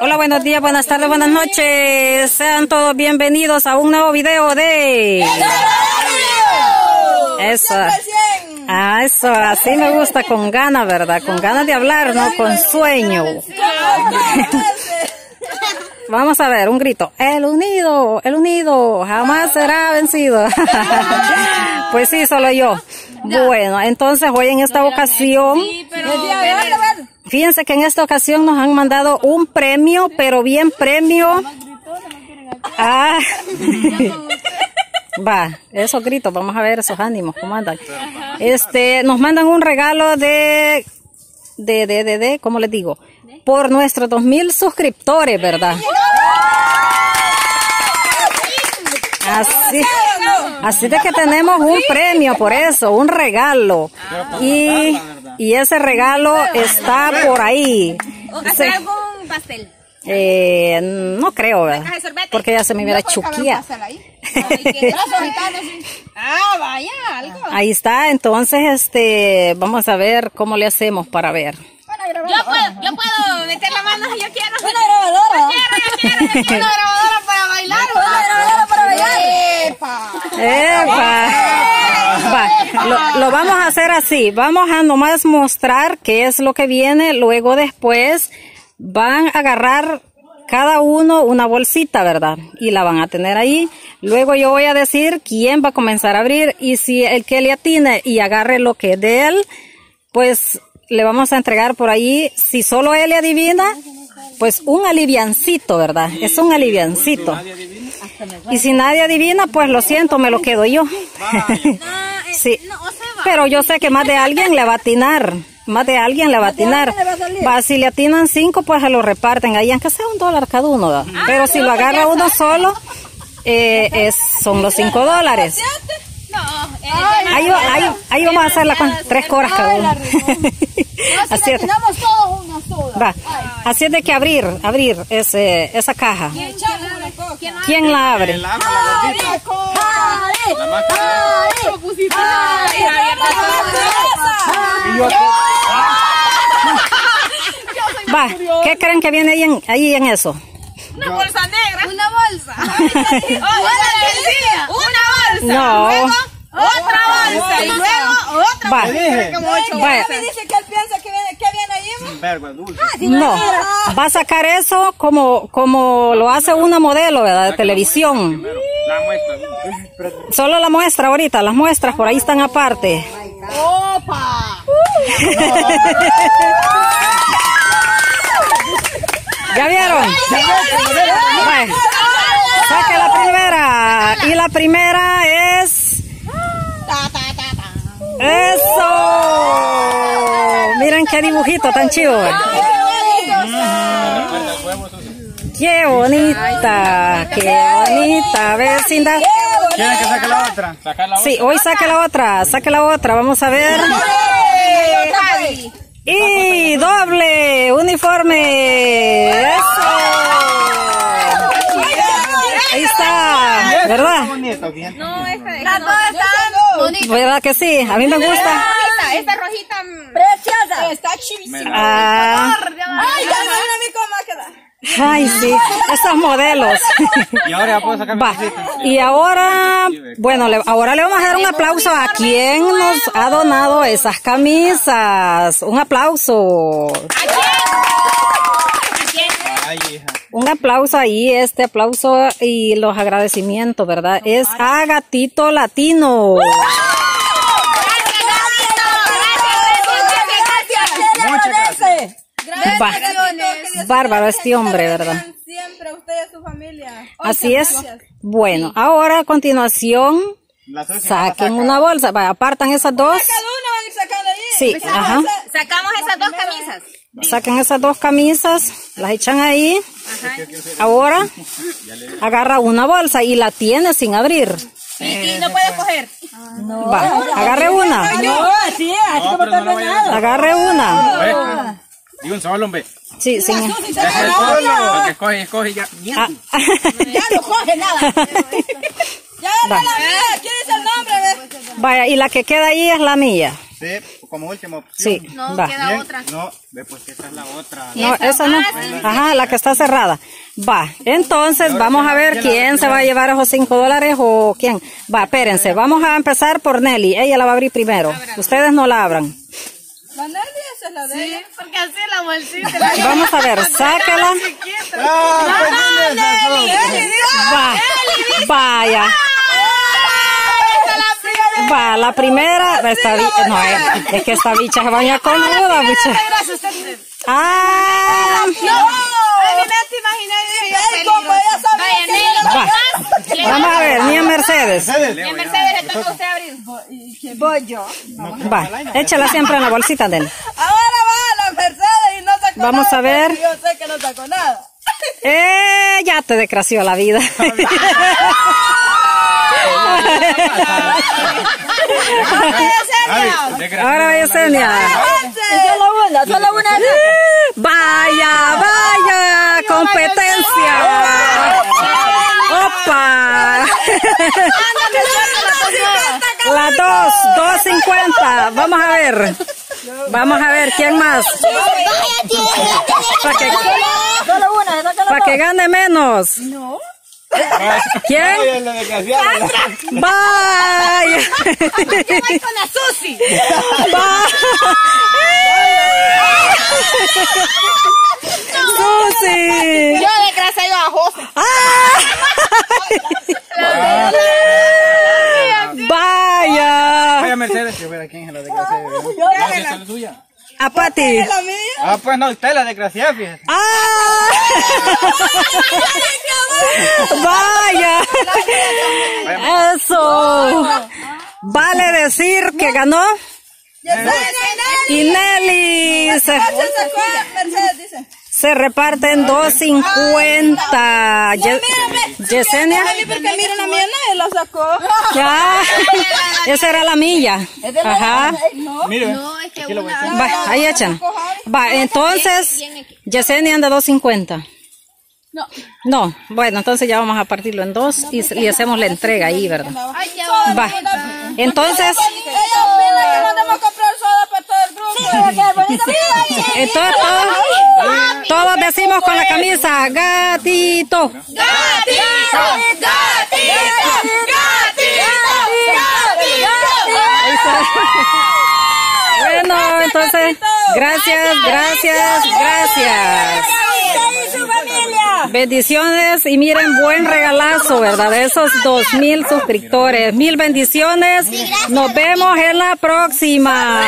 Hola, buenos días, buenas tardes, buenas noches. Sean todos bienvenidos a un nuevo video de... Eso. Ah, eso, así me gusta, con ganas, ¿verdad? Con ganas de hablar, no con sueño. Vamos a ver, un grito. El unido, el unido, jamás será vencido. pues sí, solo yo. Bueno, entonces hoy en esta ocasión, fíjense que en esta ocasión nos han mandado un premio, pero bien premio. Ah. Va, esos gritos, vamos a ver esos ánimos, ¿cómo andan? Este, nos mandan un regalo de, de, de, de, de, ¿cómo les digo? Por nuestros dos mil suscriptores, ¿verdad? Así, así de que tenemos un premio por eso, un regalo. Y, y ese regalo está por ahí. ¿Hacer algún pastel? Eh, no creo, ¿verdad? Porque ya se me hubiera chuquía. ah, vaya, algo. Ahí está, entonces, este, vamos a ver cómo le hacemos para ver. Yo puedo, yo puedo meter la mano si yo quiero. Una grabadora. Yo quiero, yo quiero, yo quiero una grabadora para bailar. Una grabadora para bailar. ¡Epa! Va, lo, vamos a hacer así. Vamos a nomás mostrar qué es lo que viene. Luego después van a agarrar cada uno una bolsita, ¿verdad? Y la van a tener ahí. Luego yo voy a decir quién va a comenzar a abrir y si el que le atine y agarre lo que es de él, pues le vamos a entregar por ahí, si solo él le adivina, pues un aliviancito, ¿verdad? Es un aliviancito. Y si nadie adivina, pues lo siento, me lo quedo yo. sí. Pero yo sé que más de alguien le va a atinar. Más de alguien le va a atinar. Va, si le atinan cinco, pues se lo reparten ahí, aunque sea un dólar cada uno. ¿verdad? Pero si lo agarra uno solo, eh, es, son los cinco dólares. Ahí, va- ahí, ahí vamos a hacer la tres horas cada uno. Así es. Va. Así es de que abrir, abrir ese, esa caja. ¿Quién la abre? Va. ¿Qué creen que viene ahí en, ahí en eso? Una bolsa negra. Una bolsa. Una bolsa. Una bolsa. No. Luego, otra bolsa. Y luego otra Va. Va. Me dice que él piensa que viene, que viene ahí. Verga, dulce. No. Va a sacar eso como, como lo hace una modelo, ¿verdad? De televisión. La muestra. Solo la muestra ahorita, las muestras por ahí están aparte. ¡Opa! ¿Ya vieron? Bueno, saque la primera. Y la primera es... Qué dibujito tan chido. ¡Qué bonita! ¡Qué bonita! A ver, Cinda. ¿Quieren que saque la otra? Sí, hoy saque la otra, saque la otra, vamos a ver. Y doble uniforme. Eso. Ahí está, ¿verdad? No, esta. ¿Verdad que sí? A mí me gusta. Esta, esta rojita. Preciosa. Está chivísima. Ah, Ay, ya me ven a mí cómo va a quedar. ay, sí, esos modelos. Y ahora ya puedo sacar mi Va. Y ahora, bueno, le- ahora le vamos a dar un aplauso a quien nos ha donado esas camisas. Un aplauso. Ay, hija. Un aplauso ahí, este aplauso y los agradecimientos, ¿verdad? Es a Gatito Latino. Va. Bárbaro este hombre, ¿verdad? Siempre usted y su familia. Así es. Bueno, ahora a continuación, saquen una bolsa. Apartan esas dos. Cada uno van a ir sacando ahí. Sí, ajá. Sacamos esas dos camisas. Saquen esas dos camisas, las echan ahí. Ahora agarra una bolsa y la tiene sin abrir. Y, y no puedes coger. Va, agarre una. No, así, así como está ordenado. Agarre una. Y un solo, hombre. Sí, sin. Es el solo. El que escoge, escoge ya. Ah, Ya no coge nada. Ya la mía. ¿Quién dice el nombre? ve? Vaya, y la que queda ahí es la mía. Sí, como última opción. Sí, No, va. queda Bien. otra. No, ve pues esa es la otra. No, esa no. Ajá, la que está cerrada. Va, entonces vamos a ver quién se va a llevar esos cinco dólares o quién. Va, espérense, vamos a empezar por Nelly. Ella la va a abrir primero. Ustedes no la abran. La Nelly, esa es la de ella. Porque así la bolsita. La Vamos a ver. Ah. Va, vaya. Va, la primera, esta bi- no, es, es que esta bicha se baña con ruda, bicha. Ah, vamos a ver, ni en Mercedes. Mercedes. Y a Mercedes le toca a usted abrir. Voy yo. Va, échala siempre en la bolsita, Nelly. Ahora va la Mercedes y no sacó Vamos nada. a ver. Yo sé que no sacó nada. Eh, ya te desgració la vida. Ahora vaya Senia. Solo una, solo una. Vaya, vaya, competencia. Opa. Las dos, dos cincuenta. Vamos a ver. Vamos a ver quién más. Para que, para que gane menos. No. ¿Quién? Voy con la Susi. Susi. Yo de grasa iba a José. Vaya. Vaya Mercedes, que ver a quién es la desgraciada. No, si esa es la suya. Pati. La mía. Ah, pues no, usted es la desgraciada, fíjate. ¡Ah! ¡Vaya! ¡Eso! Vale decir que ganó Ya sé, y Nelly se, Se reparten 2.50. Ye- Yesenia, Nelly, porque miren la mía nadie la sacó. ya. Esa era la milla. Ajá. Ve. No, es que una. Va, ahí echan. Va, entonces, Yesenia anda 2.50. No. No, bueno, entonces ya vamos a partirlo en dos y, y hacemos la entrega ahí, ¿verdad? Va. Entonces, entonces todos, todos decimos con la camisa, gatito. ¡Gatito! ¡Gatito! Está. Bueno, entonces, gracias, gracias, gracias. Bendiciones y miren, buen regalazo, ¿verdad? De esos dos mil suscriptores. Mil bendiciones. Nos vemos en la próxima.